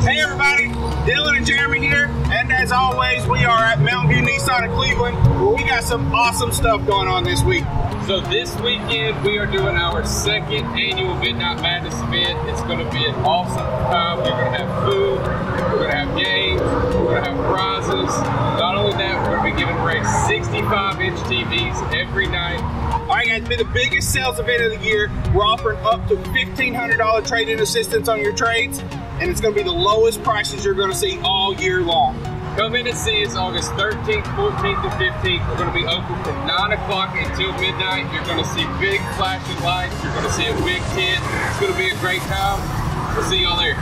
Hey everybody, Dylan and Jeremy here, and as always, we are at Mountain View Nissan in Cleveland, we got some awesome stuff going on this week. So this weekend we are doing our second annual Midnight Madness event. It's going to be an awesome time. We're going to have food, we're going to have games, we're going to have prizes. Not only that, we're going to be giving away 65-inch TVs every night. All right, guys, be the biggest sales event of the year. We're offering up to $1,500 trade-in assistance on your trades, and it's going to be the lowest prices you're going to see all year long. Come in and see us August 13th, 14th, and 15th. We're going to be open from 9 o'clock until midnight. You're going to see big flashing lights. You're going to see a big tent. It's going to be a great time. We'll see y'all there.